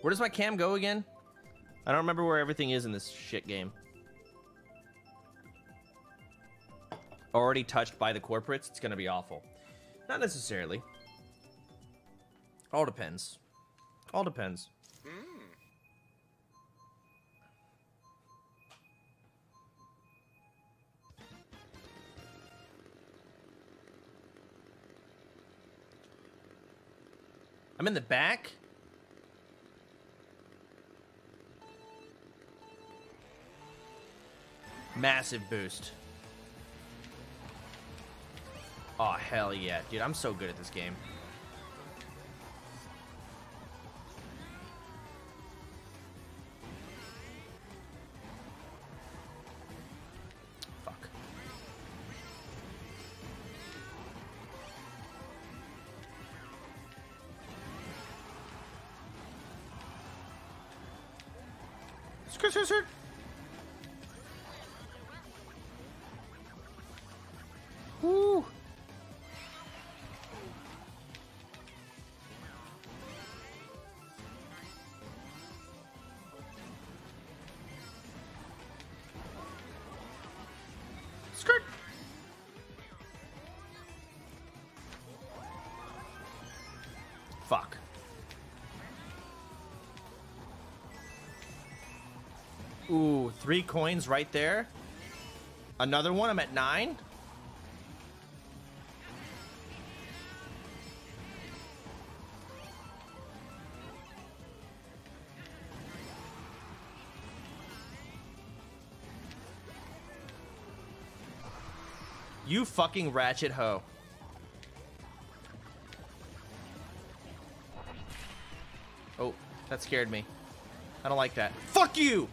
Where does my cam go again? I don't remember where everything is in this shit game. Already touched by the corporates? It's gonna be awful. Not necessarily. All depends. All depends. I'm in the back? Massive boost. Oh, hell yeah. Dude, I'm so good at this game. Fuck. Skirt, skirt. Ooh, three coins right there. Another one, I'm at nine. You fucking ratchet hoe. Oh, that scared me. I don't like that. Fuck you!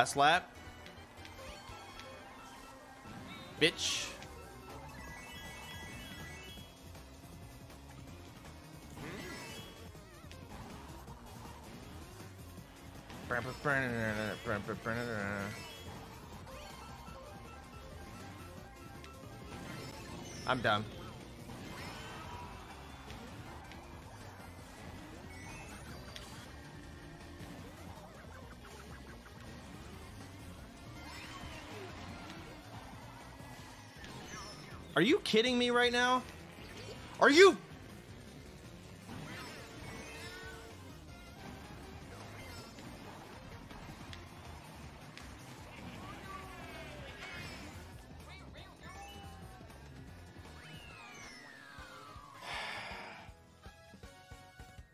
Last lap. Bitch. I'm done. Are you kidding me right now? Are you?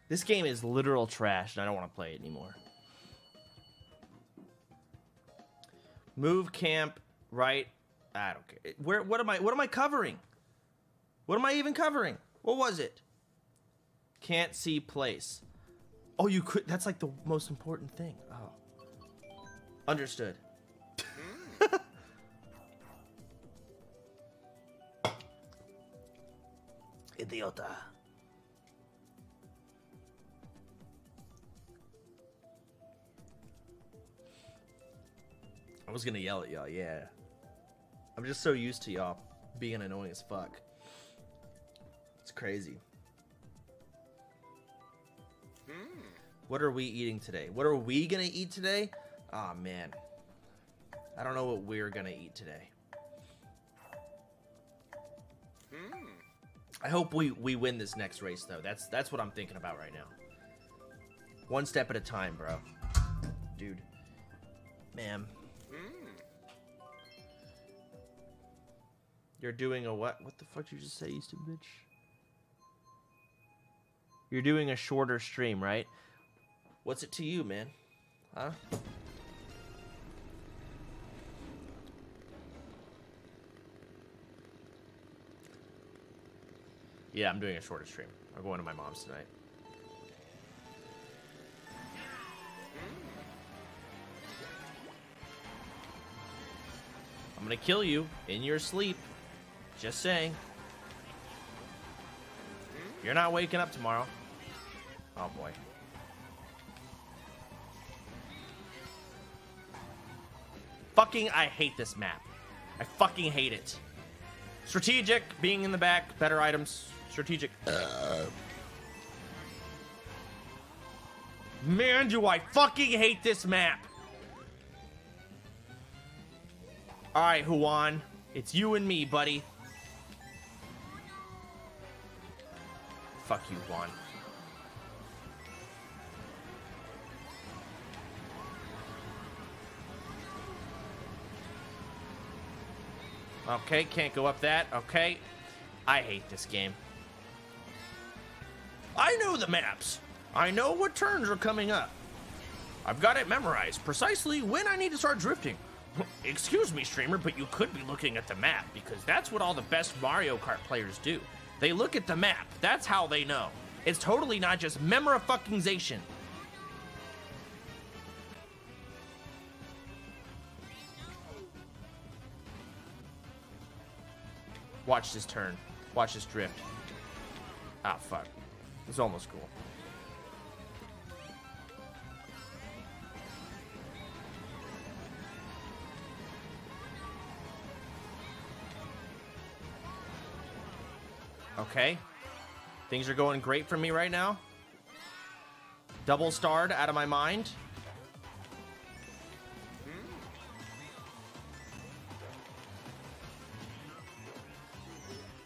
This game is literal trash, and I don't want to play it anymore. Move camp right. I don't care. Where? What am I? What am I covering? What am I even covering? What was it? Can't see place. Oh, you could. That's like the most important thing. Oh, understood. Idiota. I was gonna yell at y'all, yeah. I'm just so used to y'all being annoying as fuck. It's crazy. Hmm. What are we eating today? What are we gonna eat today? Oh man. I don't know what we're gonna eat today. Hmm. I hope we, we win this next race though. That's that's what I'm thinking about right now. One step at a time, bro. Dude. Ma'am. You're doing a what? What the fuck did you just say, you stupid bitch? You're doing a shorter stream, right? What's it to you, man? Huh? Yeah, I'm doing a shorter stream. I'm going to my mom's tonight. I'm gonna kill you in your sleep. Just saying. You're not waking up tomorrow. Oh boy. fucking I hate this map. I fucking hate it. Strategic, being in the back, better items. Strategic. Uh. Man, do I fucking hate this map. Alright, Huan. It's you and me, buddy. You, Juan. Okay, can't go up that. Okay. I hate this game. I know the maps. I know what turns are coming up. I've got it memorized precisely when I need to start drifting. Excuse me, streamer, but you could be looking at the map because that's what all the best Mario Kart players do. They look at the map. That's how they know. It's totally not just memora-fuckingzation. Watch this turn. Watch this drift. Ah, fuck. It's almost cool. Okay. Things are going great for me right now. Double starred out of my mind.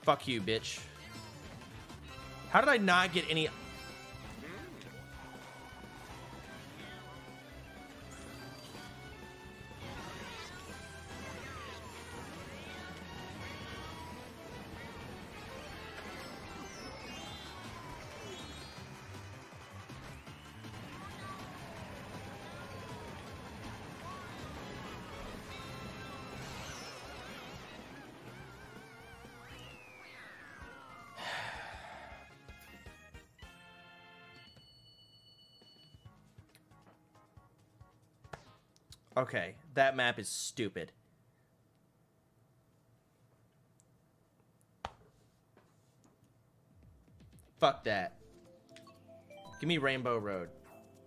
Fuck you, bitch. How did I not get any... Okay, that map is stupid. Fuck that. Give me Rainbow Road.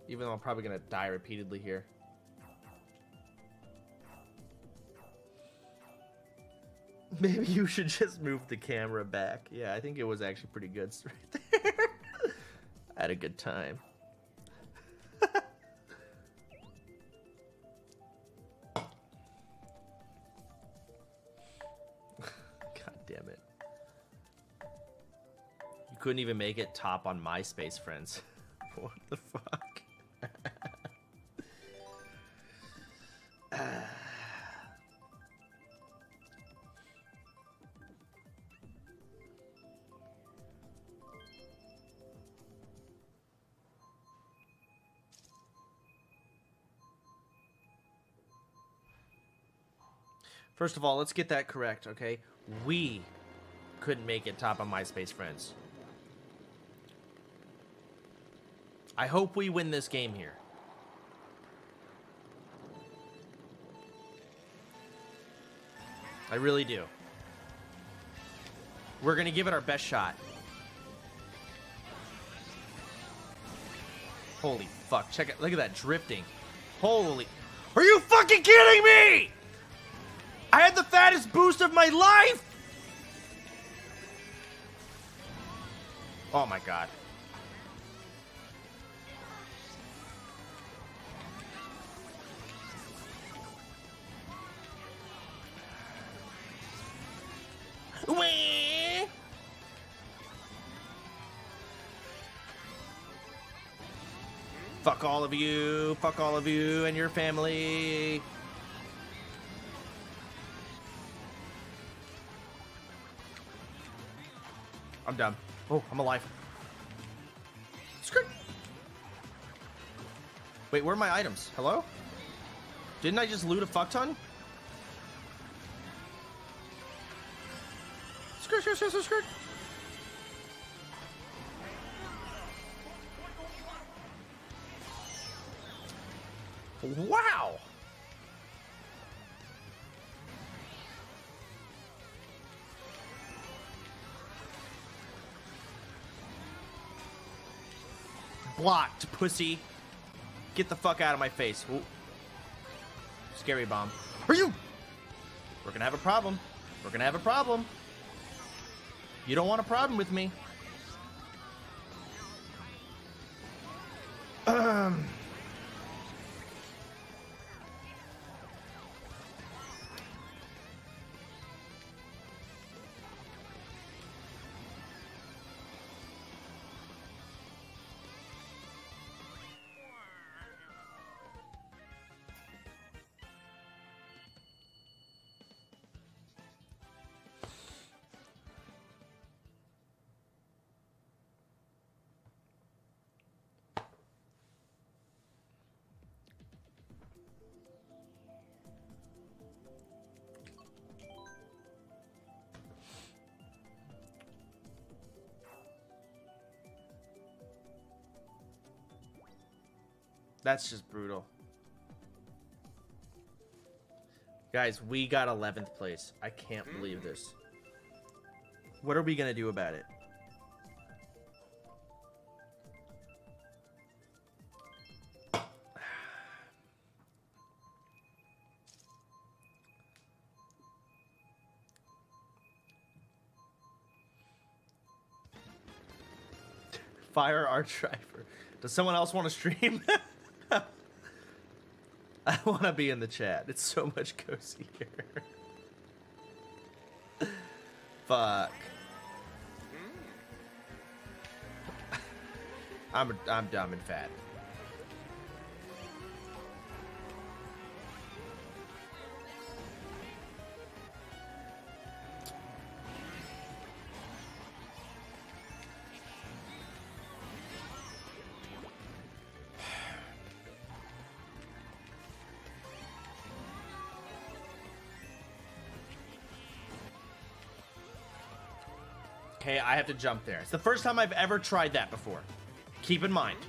Even though I'm probably gonna die repeatedly here. Maybe you should just move the camera back. Yeah, I think it was actually pretty good right there. I had a good time. Couldn't even make it top on MySpace, friends. what the fuck? First of all, let's get that correct, okay? We couldn't make it top of MySpace friends. I hope we win this game here. I really do. We're gonna give it our best shot. Holy fuck, check it, look at that drifting. Holy, are you fucking kidding me? I had the fattest boost of my life! Oh my god. All of you. Fuck all of you and your family. I'm done. Oh, I'm alive. Skirt. Wait, where are my items? Hello? Didn't I just loot a fuck ton? Wow! Blocked, pussy. Get the fuck out of my face. Ooh. Scary bomb. Are you? We're gonna have a problem. We're gonna have a problem. You don't want a problem with me. Um. That's just brutal. Guys, we got 11th place. I can't believe mm. this. What are we going to do about it? Fire our driver. Does someone else want to stream? I want to be in the chat. It's so much cozier. Fuck. Hmm. I'm I'm dumb and fat. I have to jump there. It's the first time I've ever tried that before. Keep in mind.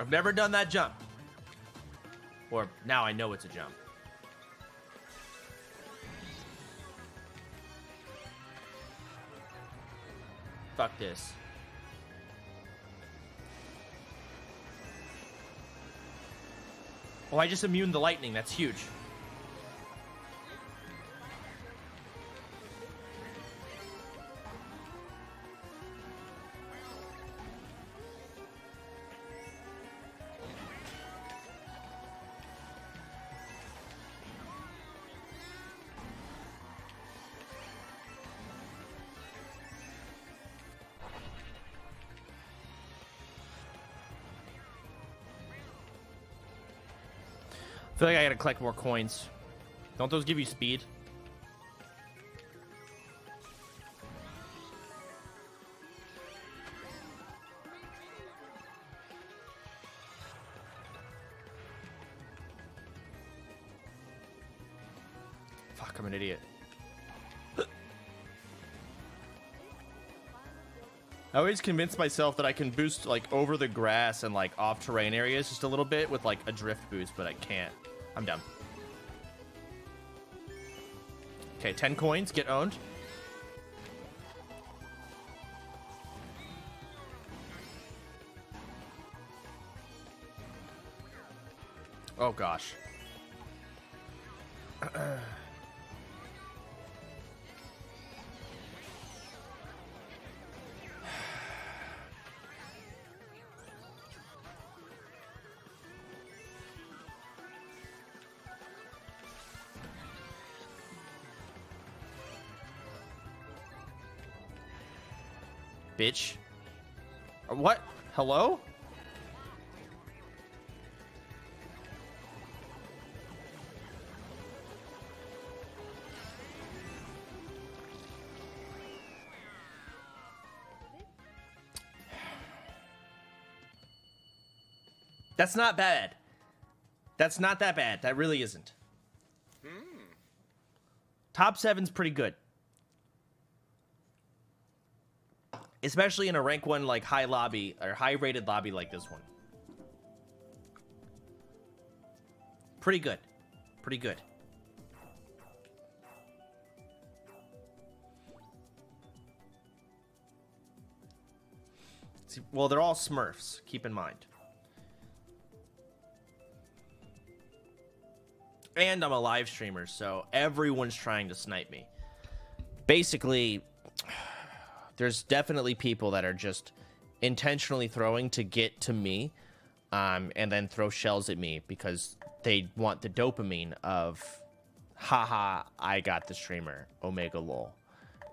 I've never done that jump. Or now I know it's a jump. Fuck this. Oh, I just immune the lightning. That's huge. Feel like I gotta collect more coins. Don't those give you speed? Fuck, I'm an idiot. I always convince myself that I can boost like over the grass and like off terrain areas just a little bit with like a drift boost, but I can't. I'm done. Okay, 10 coins, get owned. Oh gosh. Bitch. Uh, What? Hello? That's not bad. That's not that bad. That really isn't. Top seven's pretty good. Especially in a rank one like high lobby or high rated lobby like this one. Pretty good. Pretty good. Well, they're all Smurfs. Keep in mind. and I'm a live streamer, so everyone's trying to snipe me. Basically, there's definitely people that are just intentionally throwing to get to me, um, and then throw shells at me because they want the dopamine of, haha, I got the streamer, Omega Lol,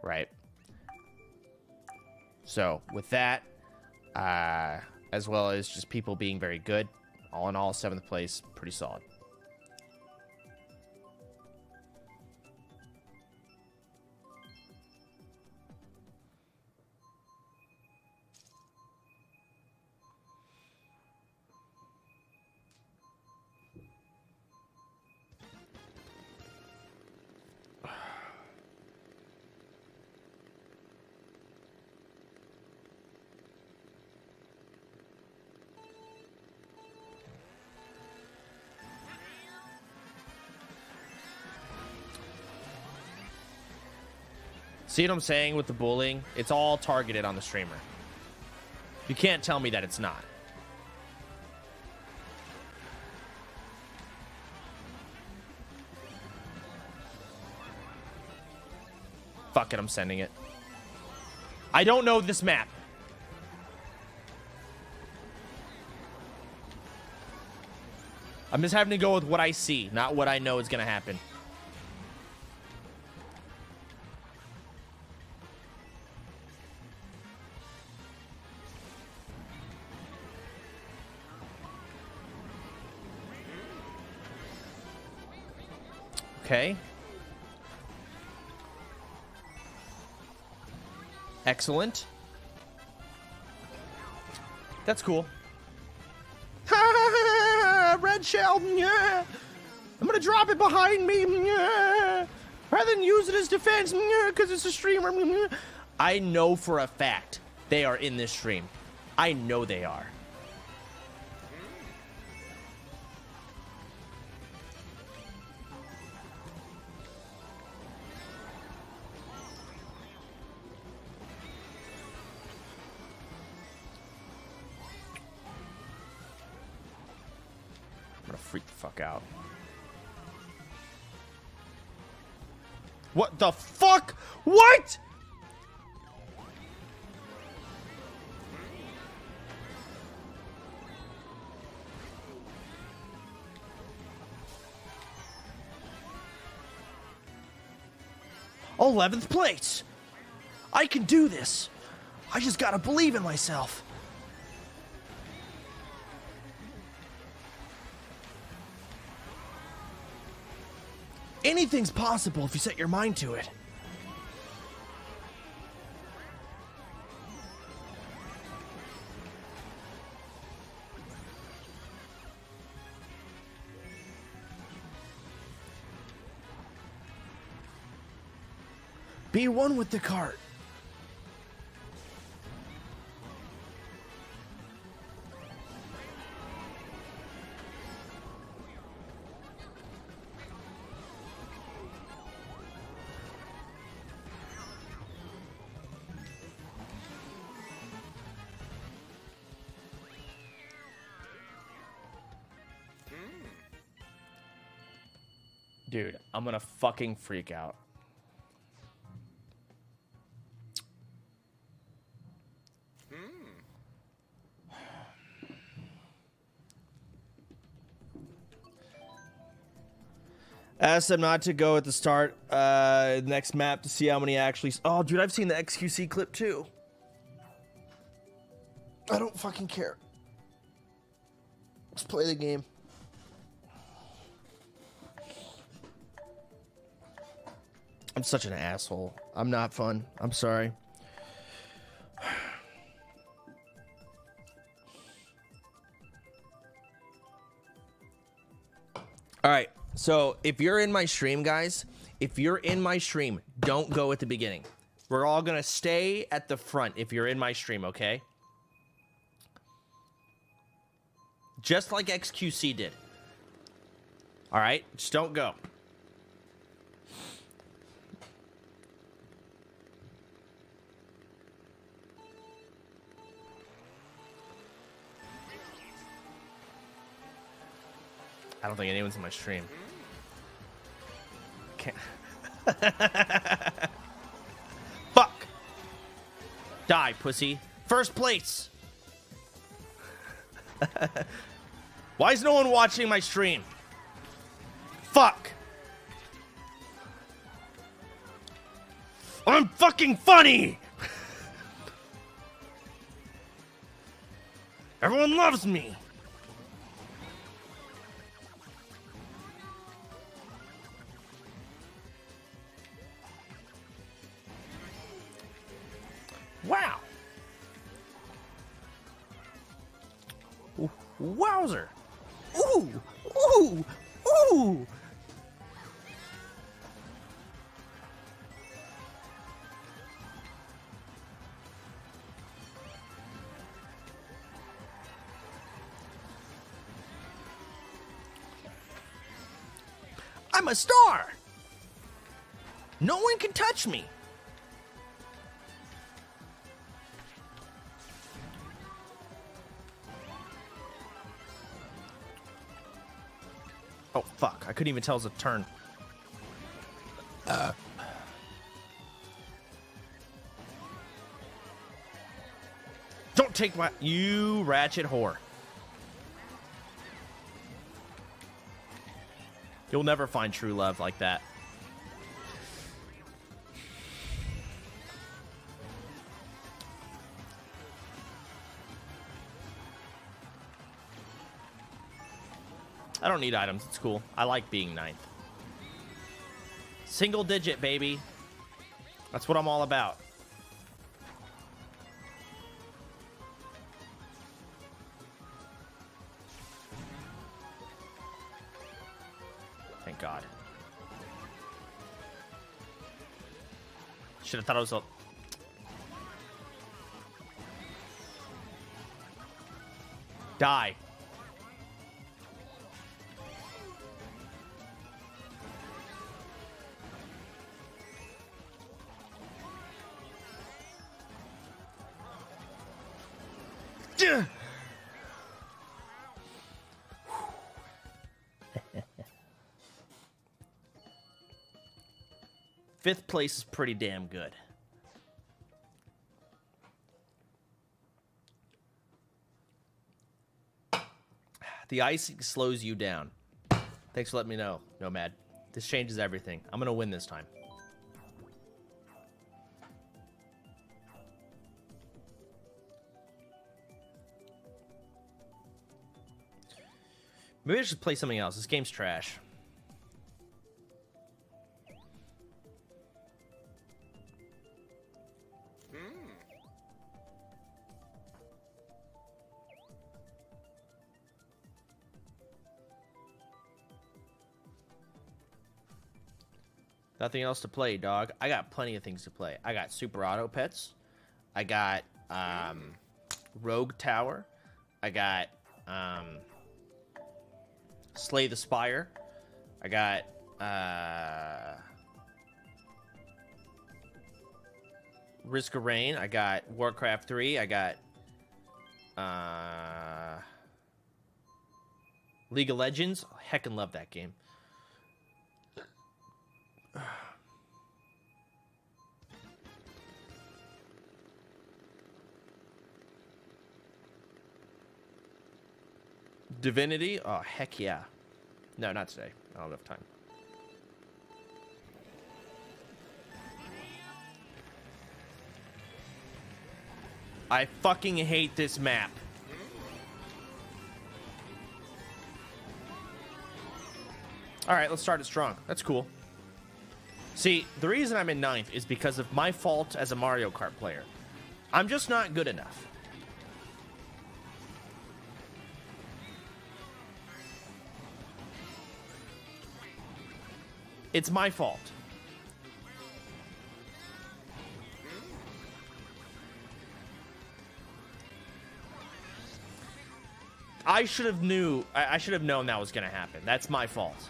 right? So with that, uh, as well as just people being very good, all in all, seventh place, pretty solid. See what I'm saying with the bullying? It's all targeted on the streamer. You can't tell me that it's not. Fuck it, I'm sending it. I don't know this map. I'm just having to go with what I see, not what I know is going to happen. Okay. Excellent. That's cool. Red shell. Yeah. I'm gonna drop it behind me. Yeah. Rather than use it as defense, because it's a streamer. I know for a fact they are in this stream. I know they are. Freak the fuck out. What the fuck? What? Eleventh place. I can do this. I just gotta believe in myself. Anything's possible if you set your mind to it. Be one with the cart. I'm gonna fucking freak out. Ask them not to go at the start. Uh, next map to see how many actually. Oh, dude, I've seen the XQC clip too. I don't fucking care. Let's play the game. I'm such an asshole. I'm not fun. I'm sorry. All right. So if you're in my stream, guys, if you're in my stream, don't go at the beginning. We're all going to stay at the front if you're in my stream, okay? Just like XQC did. All right? Just don't go. I don't think anyone's in my stream. can't. Fuck. Die, pussy. First place. Why is no one watching my stream? Fuck. I'm fucking funny. Everyone loves me. A star. No one can touch me. Oh fuck! I couldn't even tell it was a turn. Uh. Don't take my you ratchet whore. You'll never find true love like that. I don't need items. It's cool. I like being ninth. Single digit, baby. That's what I'm all about. Have thought it was a. Die. Duh. Fifth place is pretty damn good. The icing slows you down. Thanks for letting me know, Nomad. This changes everything. I'm gonna win this time. Maybe I should play something else. This game's trash. Nothing else to play, dog. I got plenty of things to play. I got Super Auto Pets. I got um, Rogue Tower. I got um, Slay the Spire. I got uh, Risk of Rain. I got Warcraft 3. I got uh, League of Legends. Heckin' love that game. Divinity? Oh, heck yeah. No, not today. I don't have time. I fucking hate this map. Alright, let's start it strong. That's cool. See, the reason I'm in ninth is because of my fault as a Mario Kart player. I'm just not good enough. It's my fault. I should have knew. I, should have known that was going to happen. That's my fault.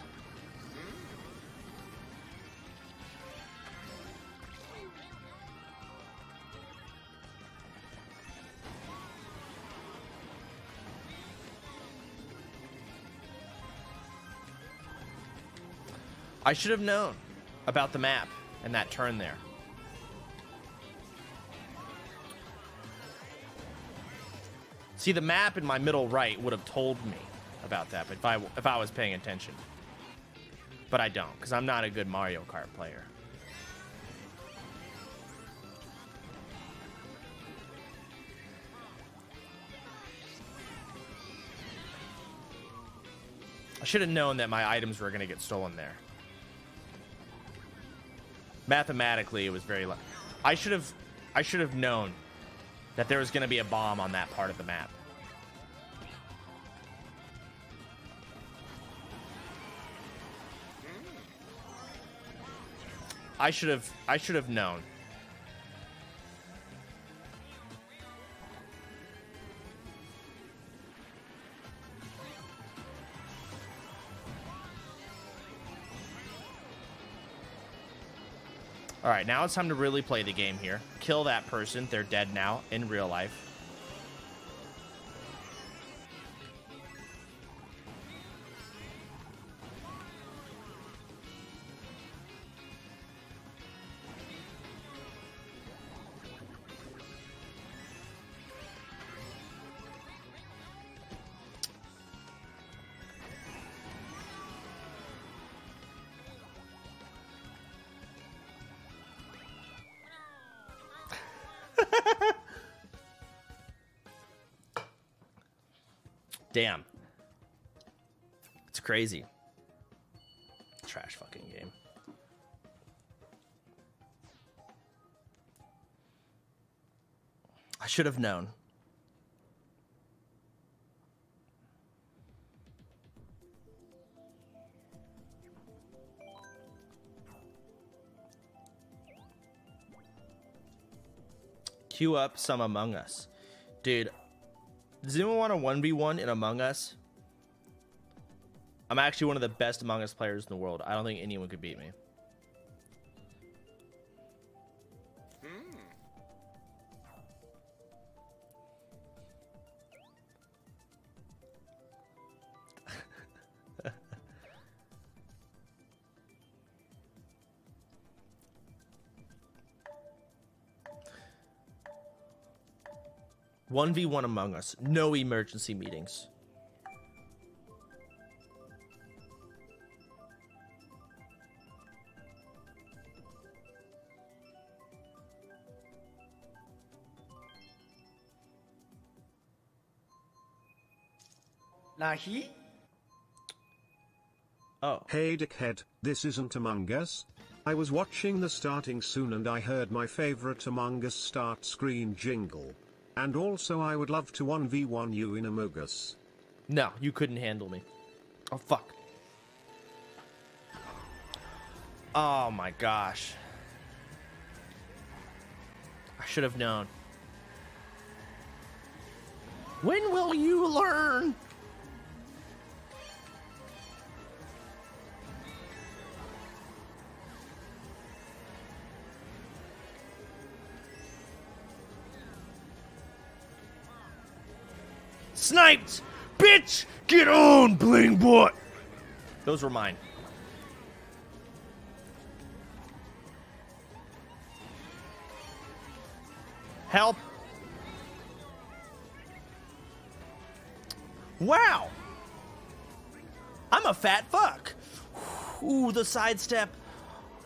I should have known. about the map and that turn there. See, the map in my middle right would have told me about that, but if I if I was paying attention. But I don't, because I'm not a good Mario Kart player. I should have known that my items were going to get stolen there. Mathematically, it was very low. I should have I should have known that there was going to be a bomb on that part of the map. I should have I should have known. All right, now it's time to really play the game here. Kill that person. They're dead now in real life. Damn. It's crazy. Trash fucking game. I should have known. Queue up some Among Us. Dude, does anyone want a 1v1 in Among Us? I'm actually one of the best Among Us players in the world. I don't think anyone could beat me. One v one Among Us. No emergency meetings. Nahi? Oh. Hey dickhead, this isn't Among Us. I was watching the starting soon and I heard my favorite Among Us start screen jingle. And also I would love to 1v1 you in Among Us. No, you couldn't handle me. Oh, fuck. Oh my gosh. I should have known. When will you learn? Sniped! Bitch! Get on, bling boy! Those were mine. Help! Wow! I'm a fat fuck! Ooh, the sidestep.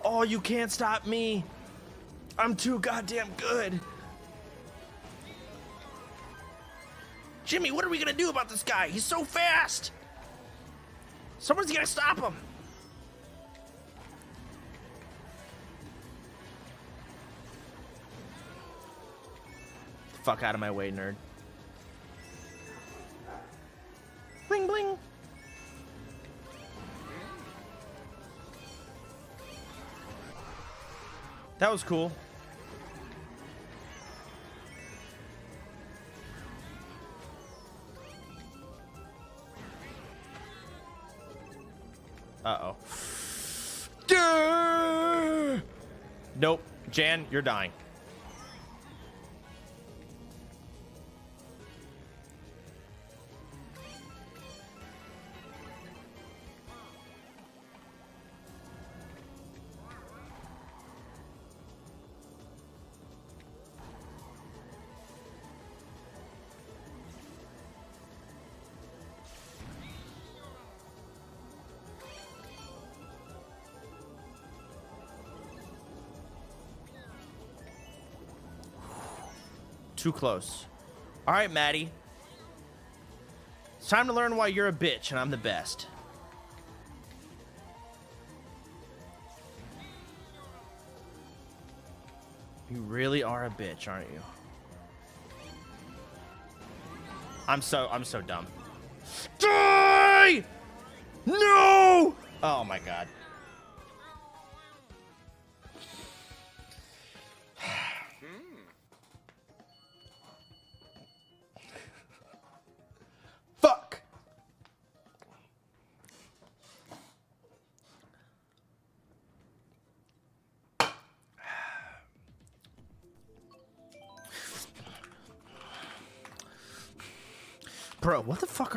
Oh, you can't stop me. I'm too goddamn good. Jimmy, what are we gonna do about this guy? He's so fast! Someone's gonna stop him! Fuck out of my way, nerd. Bling bling! That was cool. Uh oh. Nope. Jan, you're dying. Too close. All right, Maddie. It's time to learn why you're a bitch and I'm the best. You really are a bitch, aren't you? I'm so I'm so dumb. Die! No! Oh my god.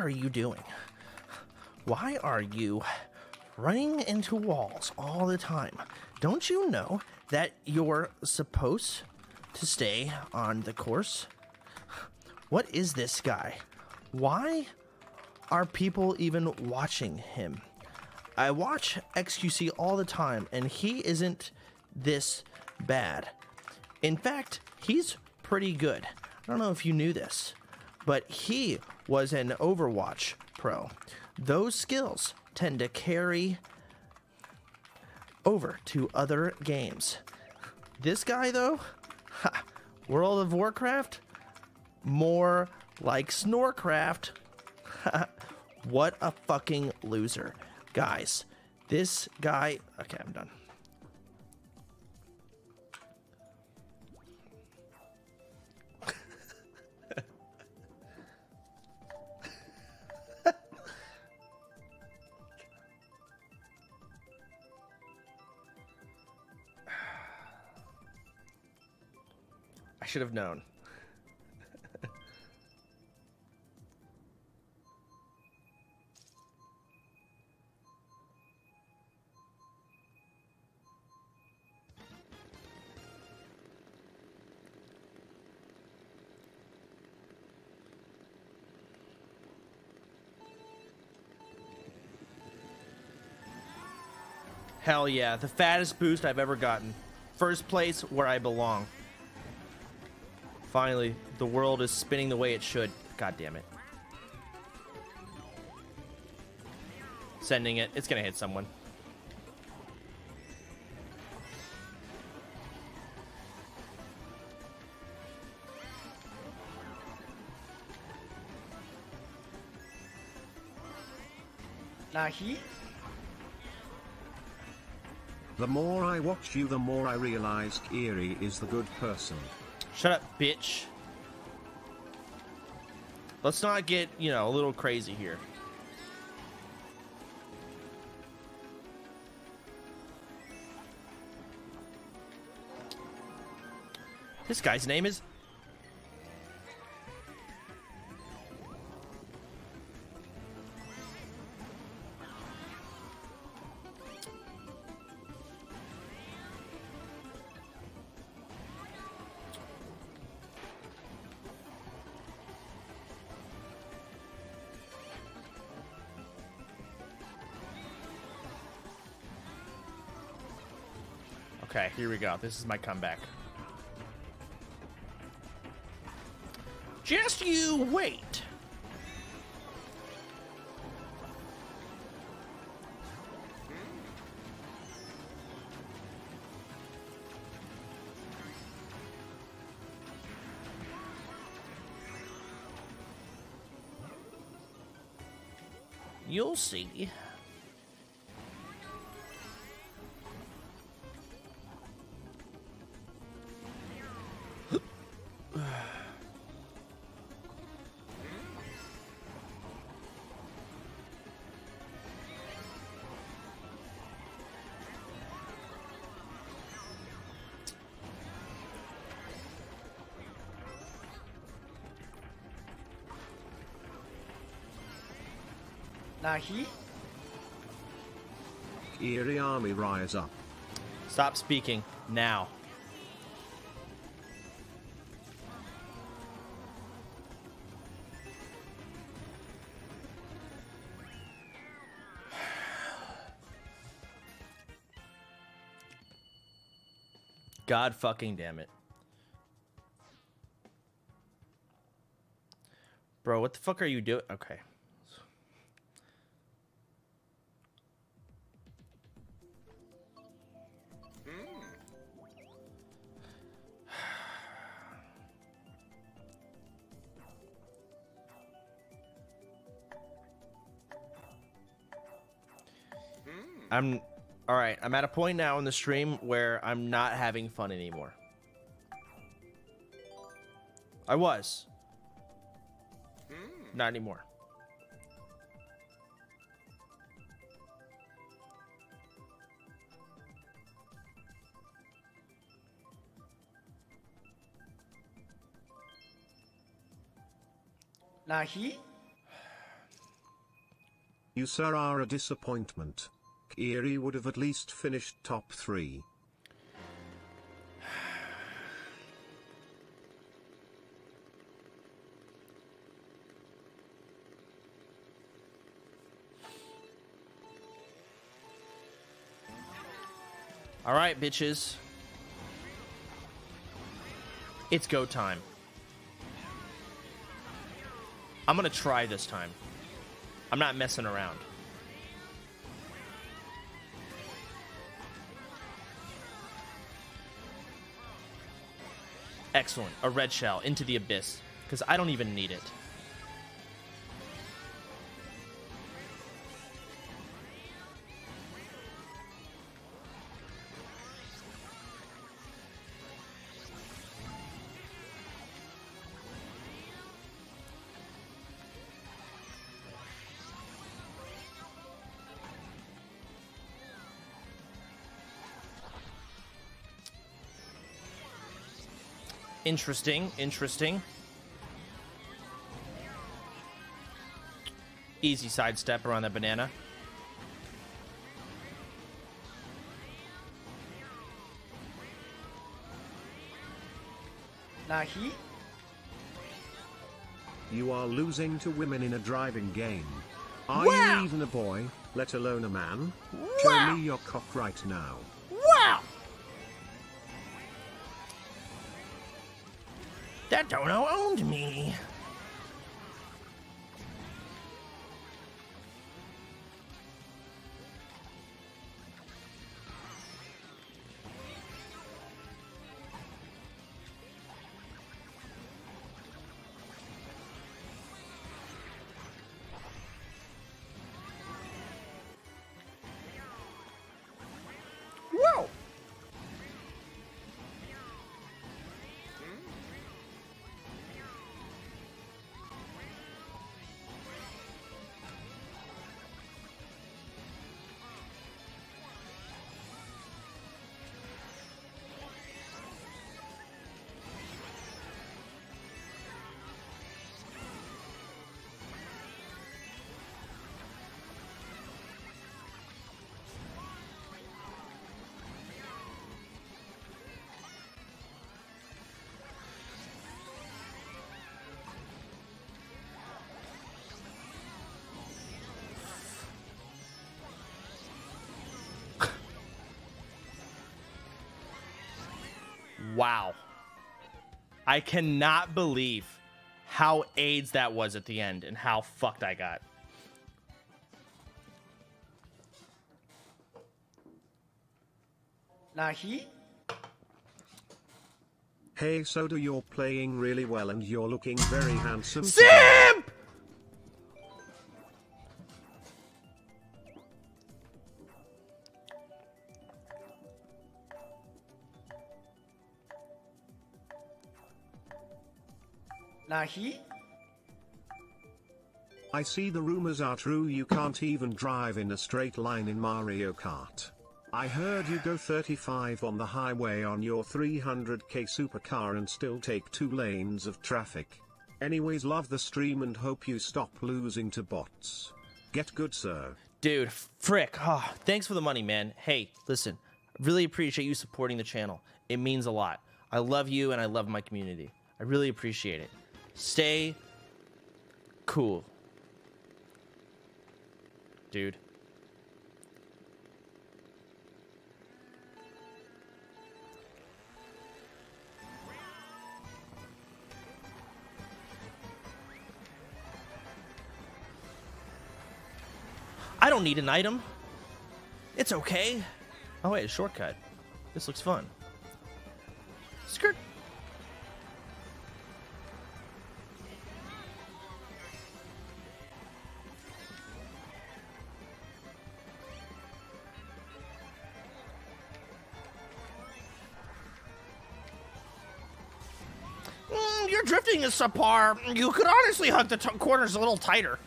Are you doing? Why are you running into walls all the time? Don't you know that you're supposed to stay on the course? What is this guy? Why are people even watching him? I watch XQC all the time, and he isn't this bad. In fact, he's pretty good. I don't know if you knew this, but he was an Overwatch pro. Those skills tend to carry over to other games. This guy, though, ha, World of Warcraft, more like Snorecraft. what a fucking loser. Guys, this guy. Okay, I'm done. Should have known. Hell yeah, the fattest boost I've ever gotten. First place where I belong. Finally, the world is spinning the way it should. God damn it. Sending it. It's gonna hit someone. Nahi? The more I watch you, the more I realize Kiri is the good person. Shut up, bitch. Let's not get, you know, a little crazy here. This guy's name is. Okay, here we go. This is my comeback. Just you wait. You'll see. Nahi? Kiri army rise up. Stop speaking now. God fucking damn it. Bro, what the fuck are you doing? Okay. I'm all right. I'm at a point now in the stream where I'm not having fun anymore. I was. Hmm. Not anymore. Nahi? You sir are a disappointment. Kiri would have at least finished top 3. All right, bitches. It's go time. I'm gonna try this time. I'm not messing around. Excellent. A red shell into the abyss. Because I don't even need it. Interesting, interesting. Easy sidestep around that banana. Nahi? You are losing to women in a driving game. Are Wow. you even a boy, let alone a man? Wow. Show me your cock right now. That dono owned me. Wow. I cannot believe how AIDS that was at the end and how fucked I got. Nahi? Hey Soda you're playing really well and you're looking very handsome. Simp! Nahi? I see the rumors are true you can't even drive in a straight line in Mario Kart. I heard you go 35 on the highway on your 300k supercar and still take two lanes of traffic. Anyways love the stream and hope you stop losing to bots. Get good sir. Dude, frick. Oh, thanks for the money, man. Hey, listen, really appreciate you supporting the channel. It means a lot. I love you and I love my community. I really appreciate it. Stay cool. Dude. I don't need an item. It's okay. Oh wait, a shortcut. This looks fun. Skirt. Subpar. You could honestly hug the corners a little tighter,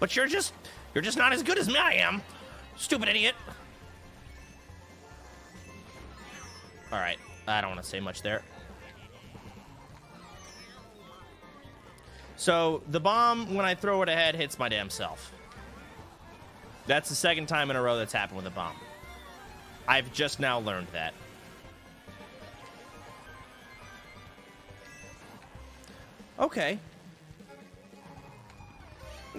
but you're just you're just not as good as me. I am. Stupid idiot. All right, I don't want to say much there. So the bomb, when I throw it ahead, hits my damn self. That's the second time in a row that's happened with a bomb. I've just now learned that. Okay.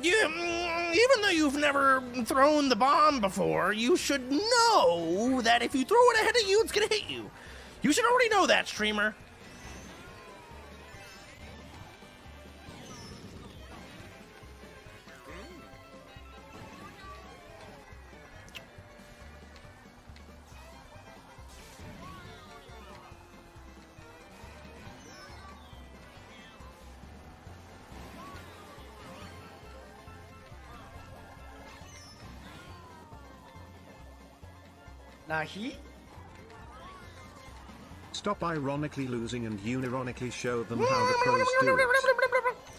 You, even though you've never thrown the bomb before, you should know that if you throw it ahead of you, it's gonna hit you. You should already know that, streamer. Stop ironically losing and unironically show them how the pros do it.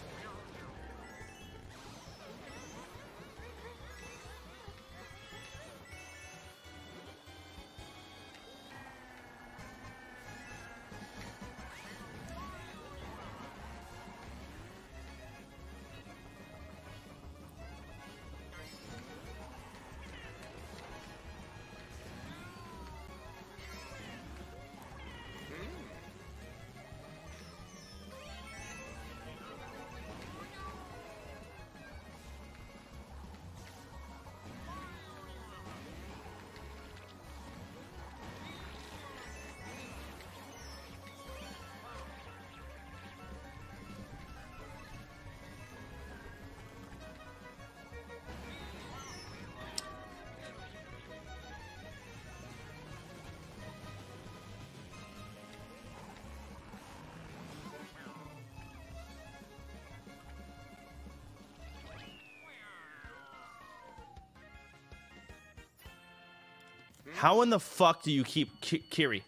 Mm-hmm. How in the fuck do you keep Ki- Kiri?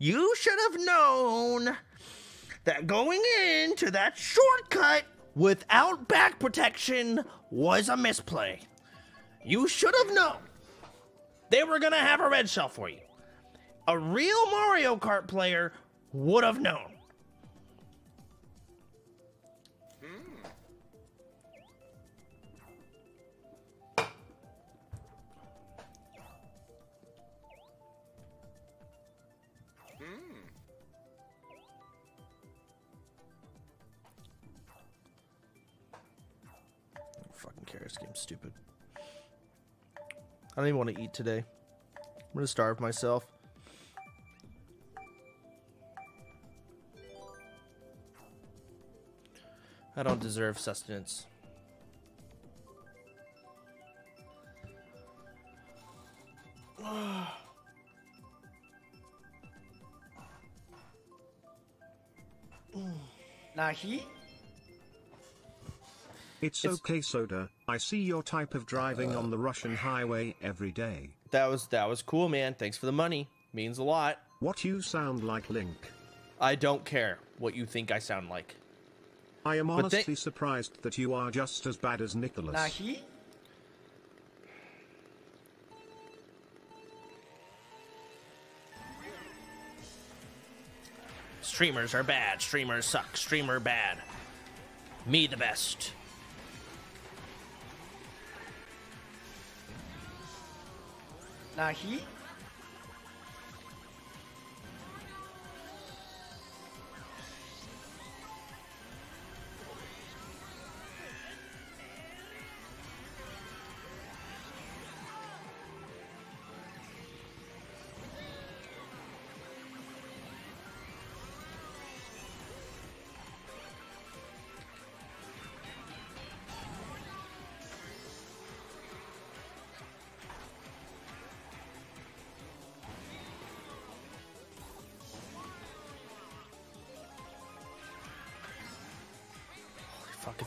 You should have known that going into that shortcut without back protection was a misplay. You should have known they were gonna have a red shell for you. A real Mario Kart player would have known. I don't even want to eat today. I'm gonna starve myself. I don't deserve sustenance. Nahi? It's, It's- okay, Soda. I see your type of driving on the Russian highway every day. That was that was cool, man. Thanks for the money. Means a lot. What you sound like Link. I don't care what you think I sound like. I am But they- honestly surprised that you are just as bad as Nicholas. Nahi? Streamers are bad. Streamers suck. Streamer bad. Me the best. Nahi? Fuck,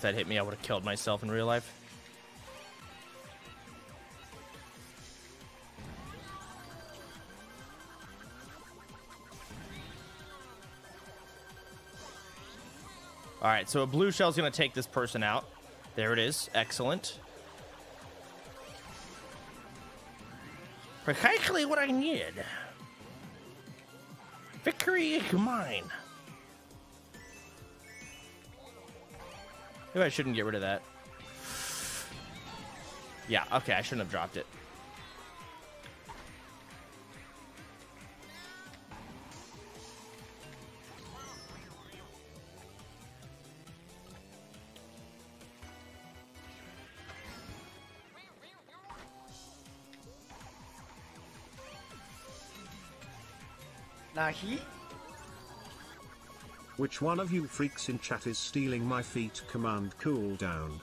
if that hit me, I would have killed myself in real life. All right, so a blue shell's going to take this person out. There it is. Excellent. Precisely what I needed. Victory is mine. Maybe I shouldn't get rid of that. Yeah, okay, I shouldn't have dropped it. Nahi? Which one of you freaks in chat is stealing my feet command cooldown?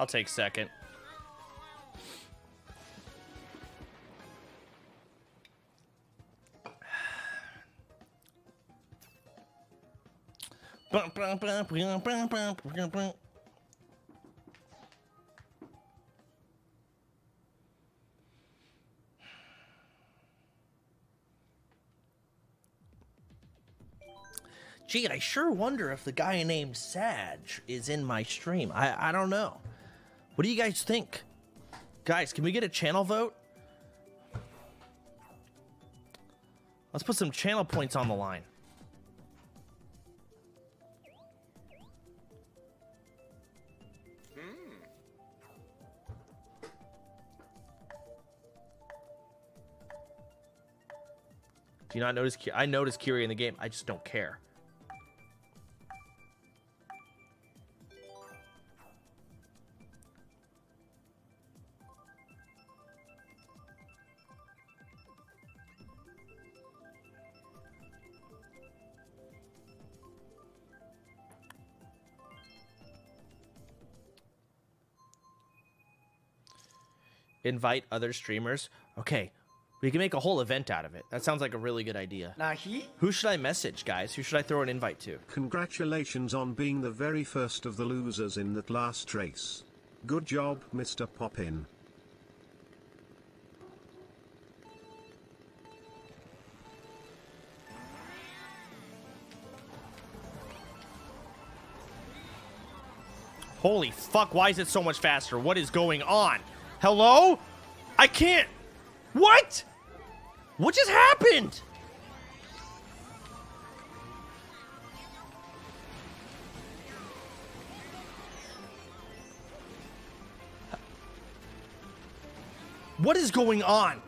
I'll take second. Gee, I sure wonder if the guy named Sag is in my stream. I, I don't know. What do you guys think? Guys, can we get a channel vote? Let's put some channel points on the line. Do you not notice? I notice Kiri in the game. I just don't care. Invite other streamers. Okay, we can make a whole event out of it. That sounds like a really good idea. Nahi? Who should I message, guys? Who should I throw an invite to? Congratulations on being the very first of the losers in that last race. Good job, Mr. Poppin. Holy fuck, why is it so much faster? What is going on? Hello? I can't. What? What just happened? What is going on?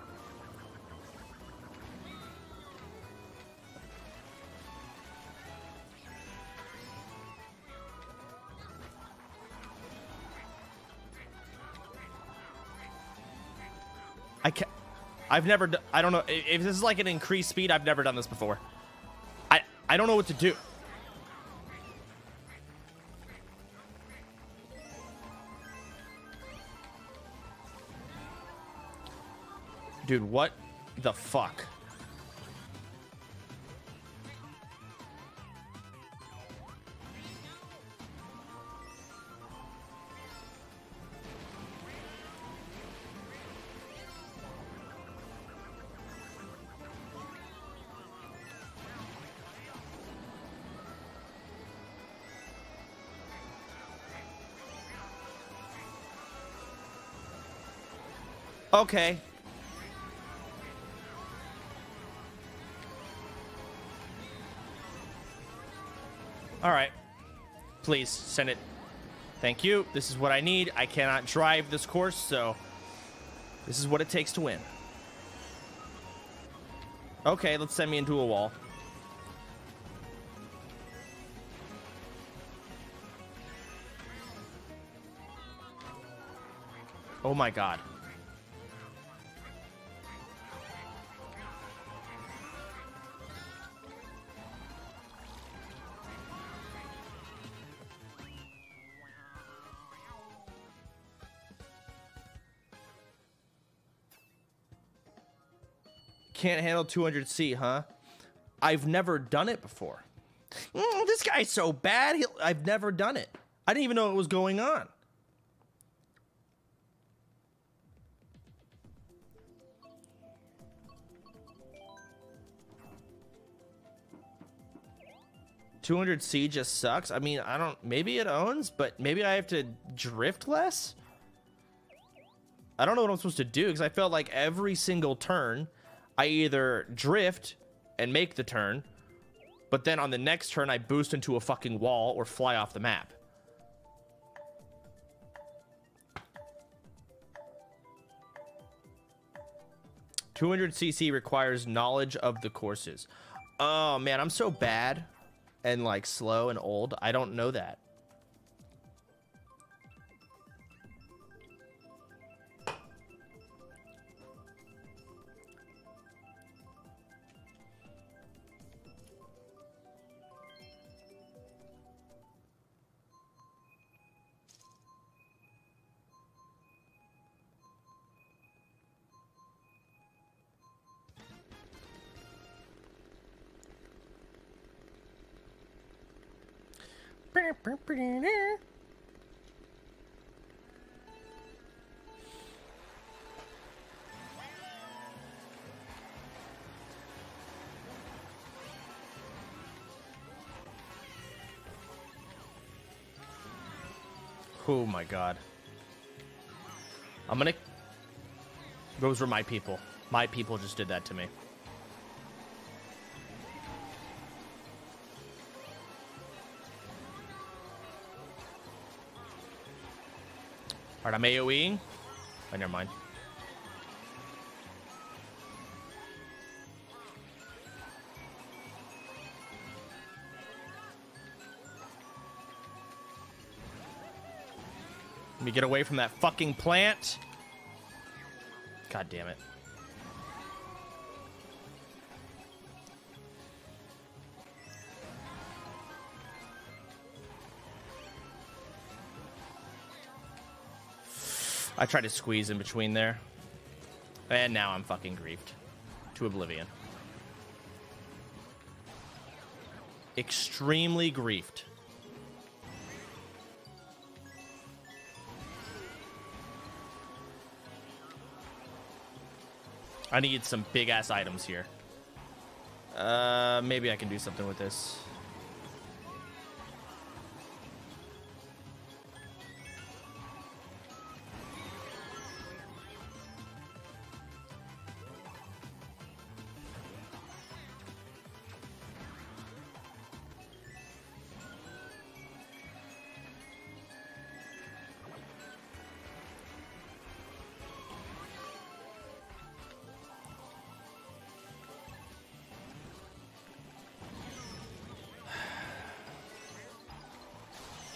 I can't. I've never. I don't know if this is like an increased speed. I've never done this before. I I don't know what to do. Dude, what the fuck? okay. All right. Please send it. Thank you. This is what I need. I cannot drive this course, so this is what it takes to win. Okay, let's send me into a wall. Oh my god. Can't handle 200C, huh? I've never done it before. Mm, this guy's so bad. He'll, I've never done it. I didn't even know what was going on. Two hundred C just sucks. I mean, I don't. Maybe it owns, but maybe I have to drift less. I don't know what I'm supposed to do because I felt like every single turn, I either drift and make the turn, but then on the next turn I boost into a fucking wall or fly off the map. Two hundred CC requires knowledge of the courses. Oh man, I'm so bad and like slow and old. I don't know that. Oh my god. I'm gonna. Those were my people. My people just did that to me. Alright, I'm AoEing. Oh, never mind. Let me get away from that fucking plant. God damn it. I tried to squeeze in between there. And now I'm fucking griefed. To oblivion. Extremely griefed. I need some big ass items here. Uh, maybe I can do something with this.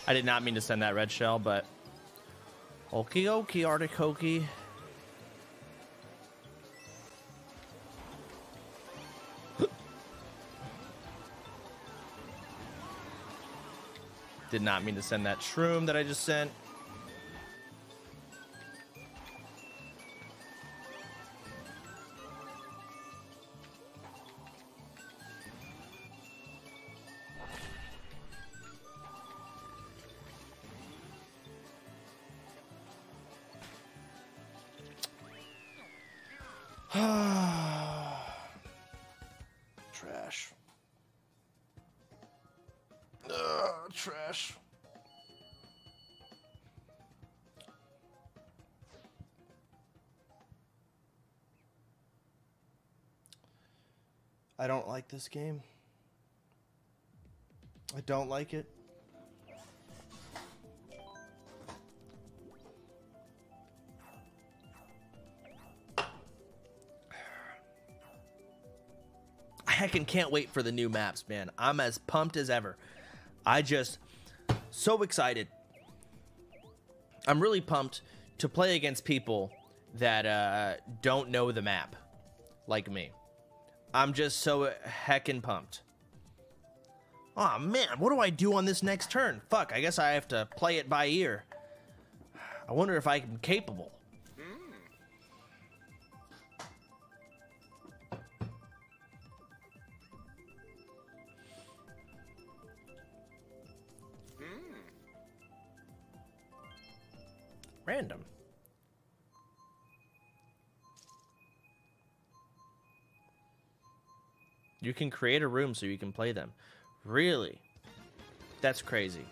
I did not mean to send that red shell, but okie okie Arctic Artichoke. did not mean to send that shroom that I just sent. I don't like this game. I don't like it. I heckin' can't wait for the new maps, man. I'm as pumped as ever. I just so excited. I'm really pumped to play against people that uh, don't know the map, like me. I'm just so heckin' pumped. Oh man, what do I do on this next turn? Fuck, I guess I have to play it by ear. I wonder if I'm capable. Hmm. Hmm. Random. You can create a room so you can play them. Really? That's crazy.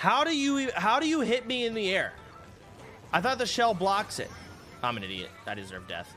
How do you how do you hit me in the air? I thought the shell blocks it. I'm an idiot. I deserve death.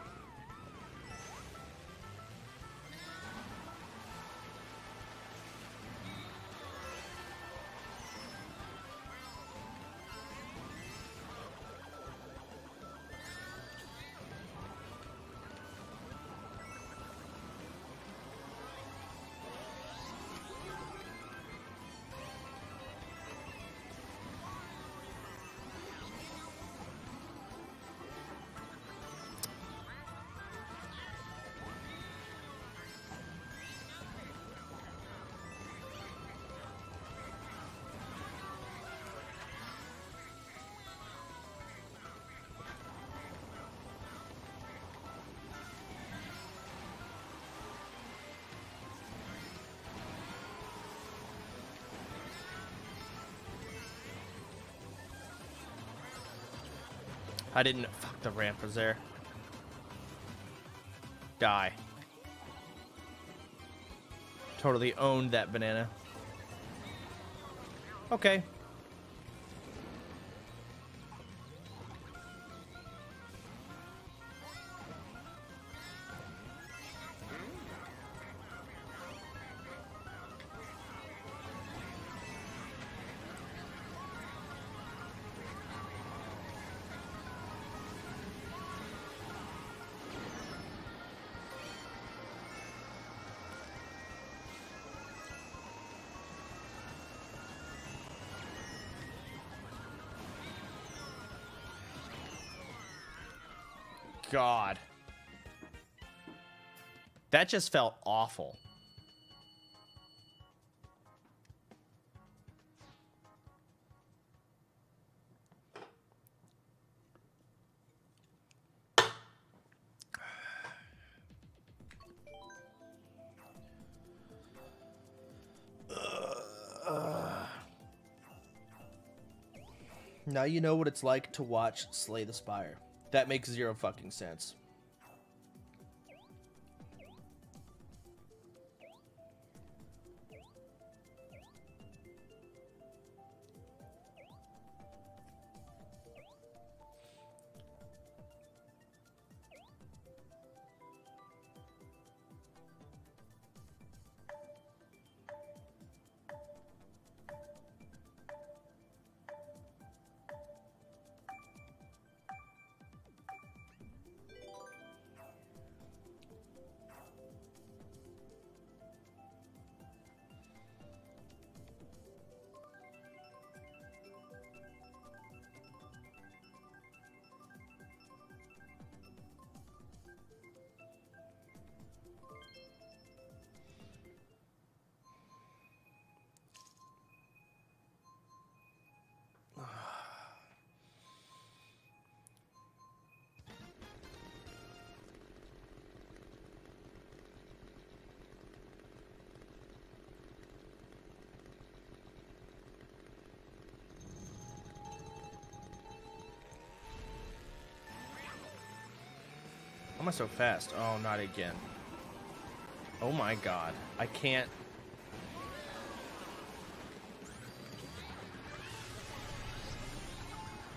I didn't. Fuck, the ramp was there. Die. Totally owned that banana. Okay. God. That just felt awful. Now you know what it's like to watch Slay the Spire. That makes zero fucking sense. Am I so fast? Oh, not again. Oh my god. I can't.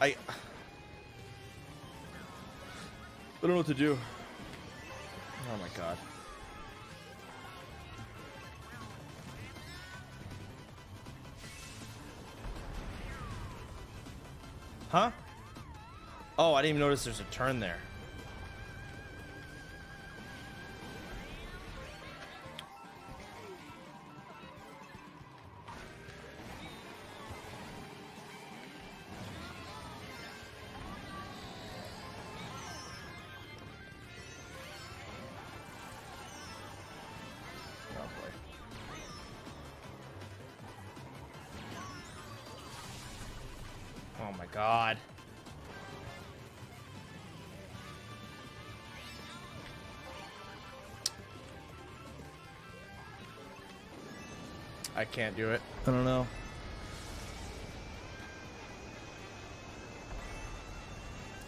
I. I don't know what to do. Oh my god. Huh? Oh, I didn't even notice there's a turn there. Can't do it. I don't know.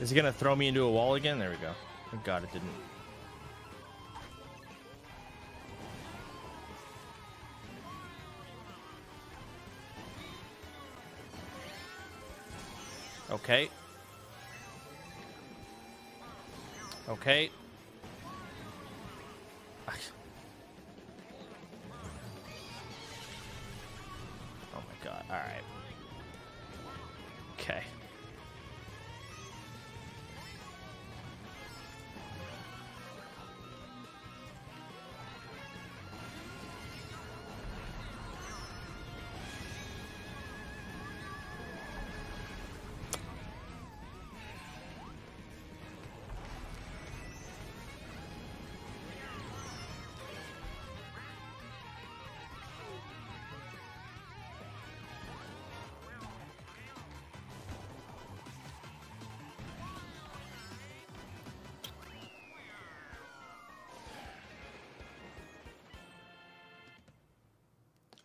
Is he gonna throw me into a wall again? There we go. Thank God it didn't. Okay. Okay.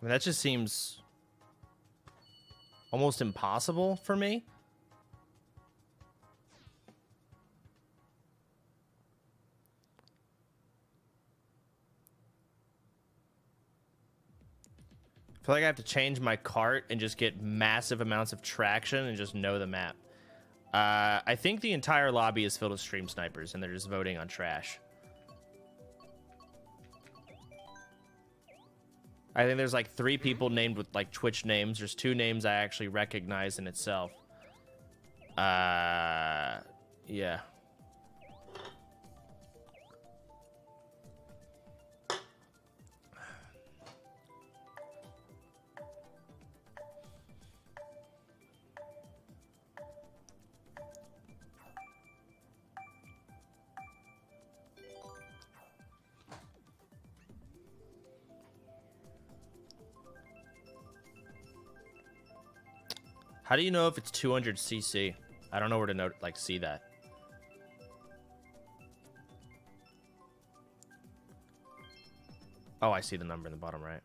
I mean, that just seems almost impossible for me. I feel like I have to change my cart and just get massive amounts of traction and just know the map. Uh, I think the entire lobby is filled with stream snipers and they're just voting on trash. I think there's like three people named with like Twitch names. There's two names I actually recognize in itself. Uh, yeah. How do you know if it's 200 CC? I don't know where to note like see that. Oh, I see the number in the bottom right.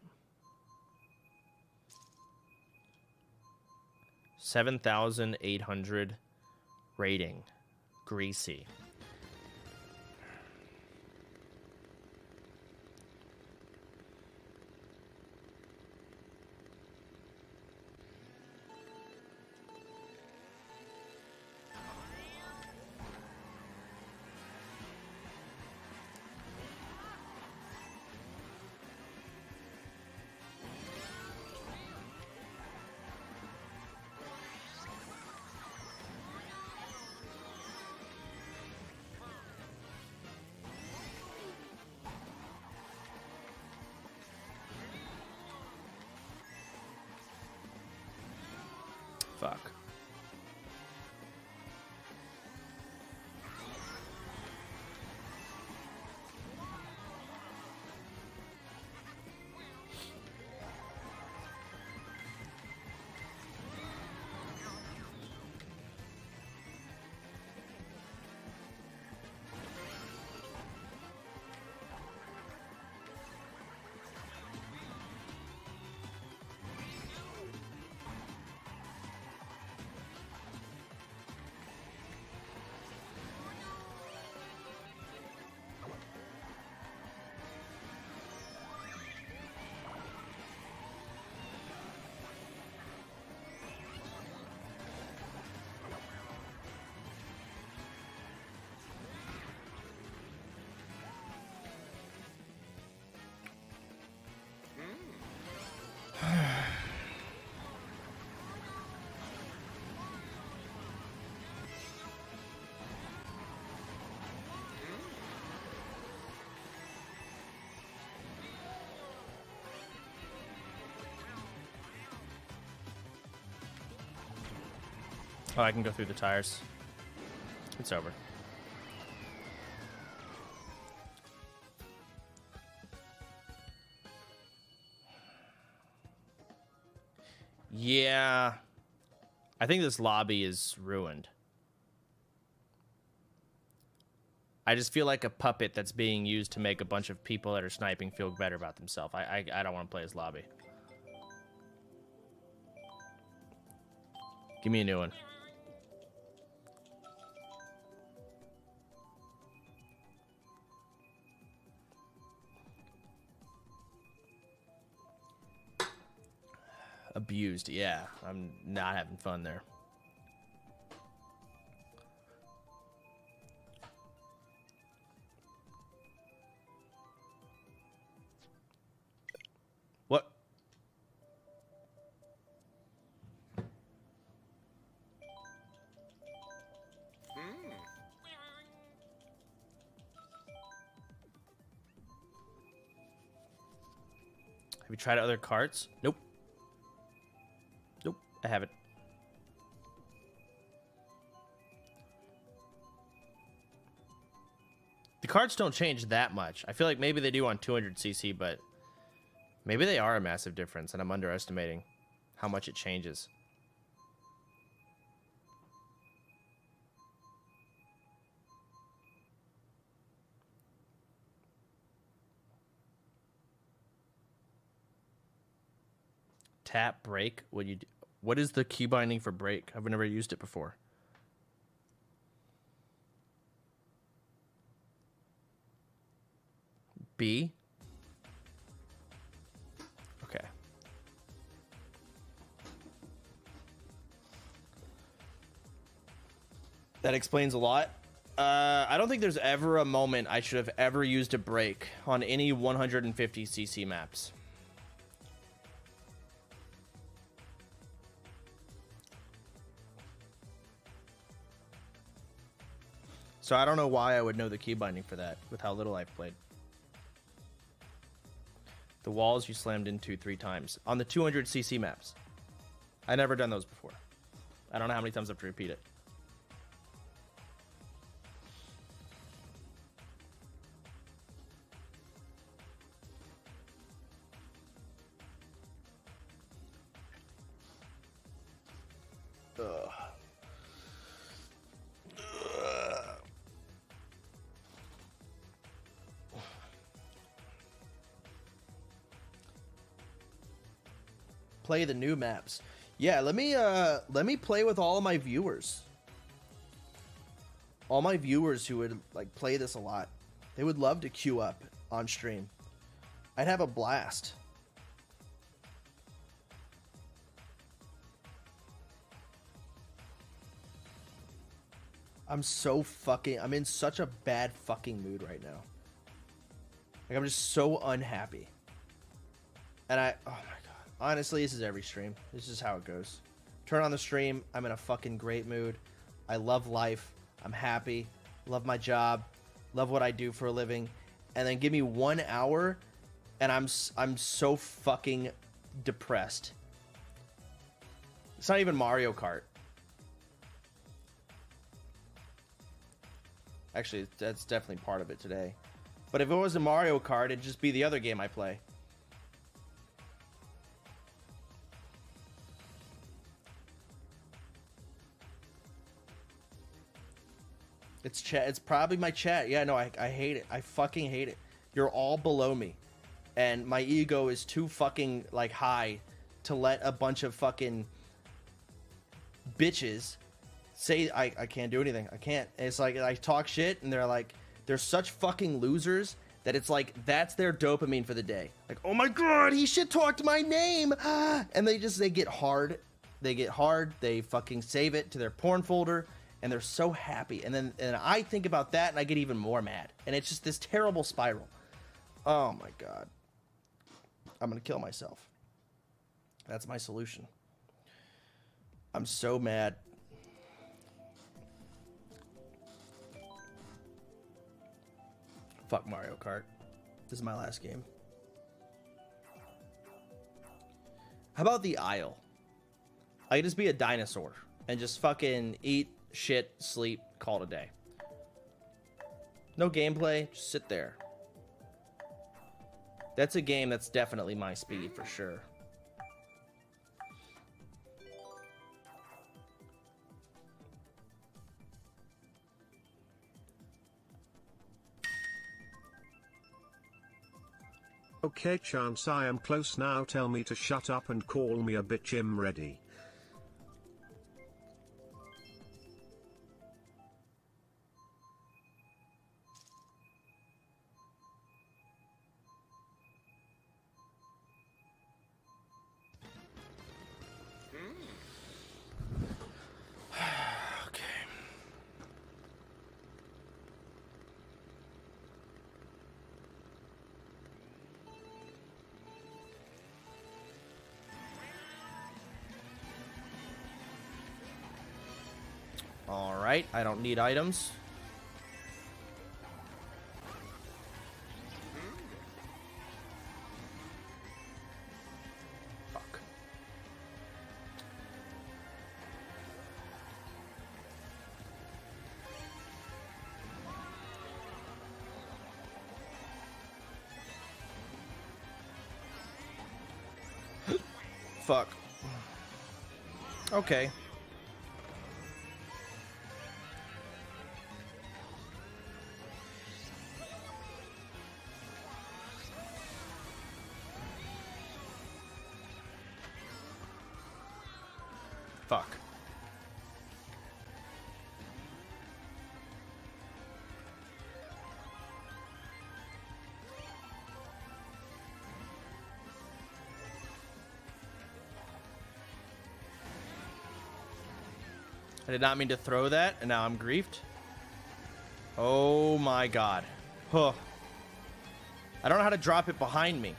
7,800 rating. Greasy. Oh, I can go through the tires. It's over. Yeah. I think this lobby is ruined. I just feel like a puppet that's being used to make a bunch of people that are sniping feel better about themselves. I, I, I don't want to play this lobby. Give me a new one. Abused, yeah. I'm not having fun there. What? Have you tried other carts? Nope. I have it. The cards don't change that much. I feel like maybe they do on 200cc, but maybe they are a massive difference, and I'm underestimating how much it changes. Tap brake. What you? Do? What is the key binding for brake? I've never used it before. B. Okay. That explains a lot. Uh, I don't think there's ever a moment I should have ever used a brake on any 150cc maps. So I don't know why I would know the key binding for that with how little I've played. The walls you slammed into three times on the 200cc maps. I never done those before. I don't know how many times I have to repeat it. Play the new maps. Yeah, let me uh let me play with all of my viewers. All my viewers who would like play this a lot. They would love to queue up on stream. I'd have a blast. I'm so fucking I'm in such a bad fucking mood right now. Like I'm just so unhappy. And I oh my. Honestly, this is every stream. This is how it goes. Turn on the stream, I'm in a fucking great mood. I love life. I'm happy. Love my job. Love what I do for a living. And then give me 1 hour and I'm I'm so fucking depressed. It's not even Mario Kart. Actually, that's definitely part of it today. But if it was a Mario Kart, it'd just be the other game I play. It's chat. It's probably my chat. Yeah, no, I, I hate it. I fucking hate it. You're all below me, and my ego is too fucking like high to let a bunch of fucking bitches say I, I can't do anything. I can't. It's like I talk shit and they're like they're such fucking losers that it's like that's their dopamine for the day. Like, oh my god, he shit talked my name. Ah. And they just they get hard. They get hard, they fucking save it to their porn folder, and they're so happy. And then and I think about that and I get even more mad. And it's just this terrible spiral. Oh my god. I'm gonna kill myself. That's my solution. I'm so mad. Fuck Mario Kart. This is my last game. How about the Isle? I could just be a dinosaur. and just fucking eat, shit, sleep, call it a day. No gameplay, just sit there. That's a game that's definitely my speed for sure. Okay chance I am close now tell me to shut up and call me a bitch I'm ready. All right, I don't need items. Fuck. Fuck. Okay. I did not mean to throw that, and now I'm griefed. Oh my god. Huh. I don't know how to drop it behind me.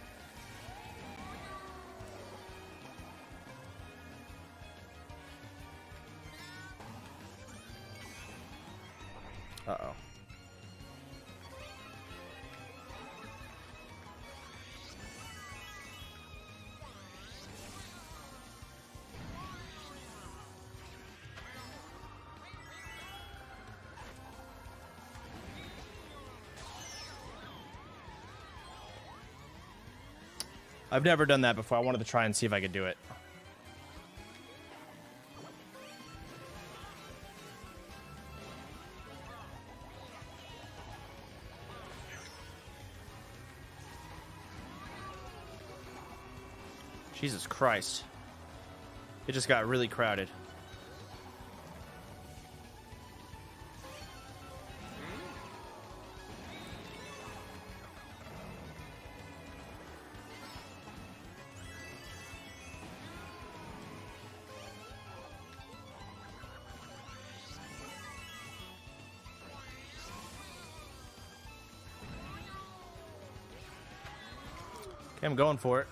I've never done that before. I wanted to try and see if I could do it. Jesus Christ. It just got really crowded. I'm going for it.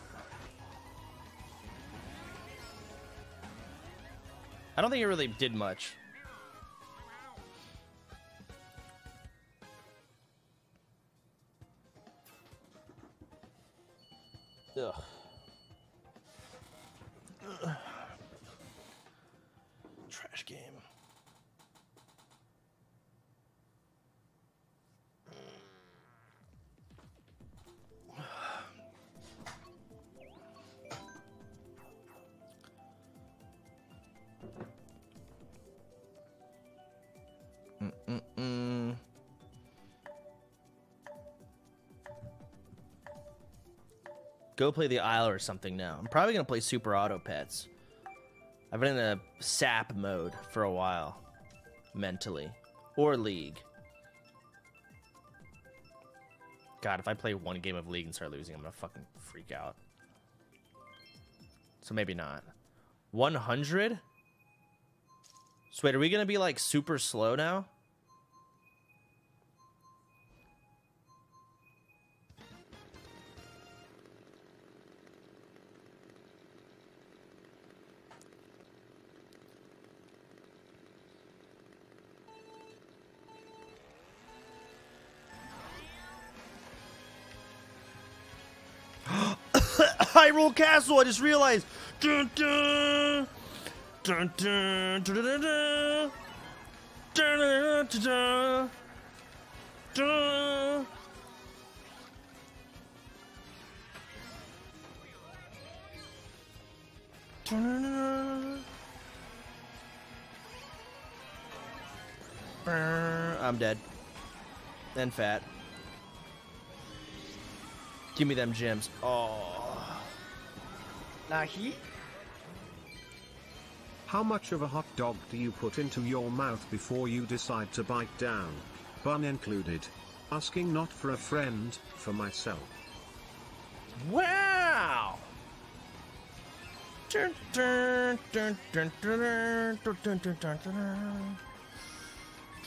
I don't think it really did much. Go play the Isle or something now. I'm probably gonna play Super Auto Pets. I've been in a sap mode for a while, mentally, or League. God, if I play one game of League and start losing, I'm gonna fucking freak out. So maybe not. 100? So wait, are we gonna be like super slow now? Castle, I just realized. Dun, dun, Dun, dun, dun, dun, dun, dun. I'm dead. And fat. Give me them gems. Oh. How much of a hot dog do you put into your mouth before you decide to bite down? Bun included. Asking not for a friend, for myself. Wow! Dun, dun, dun, dun, dun, dun, dun, dun, dun, dun, dun.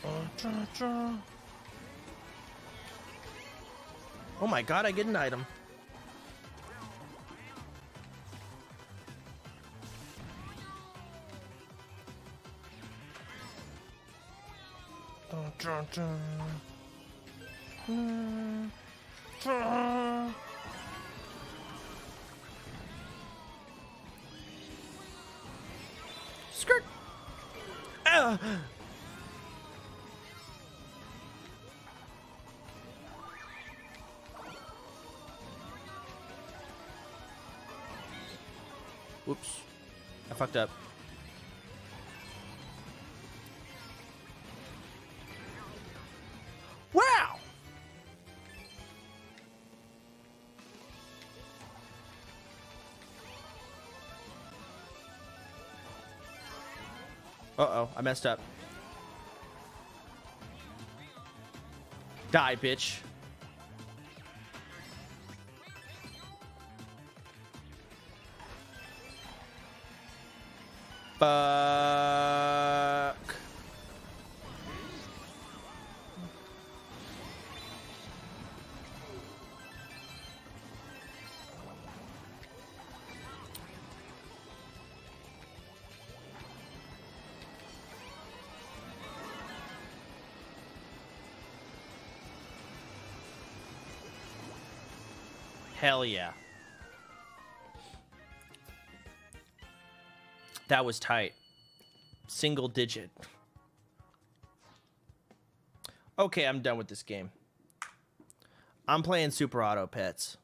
Dun, dun, dun. Oh my god, I get an item. Dun, dun. Skirt. Ah. Whoops. I fucked up. Uh-oh, I messed up. Die, bitch. Fuck. Hell yeah. That was tight. Single digit. Okay, I'm done with this game. I'm playing Super Auto Pets.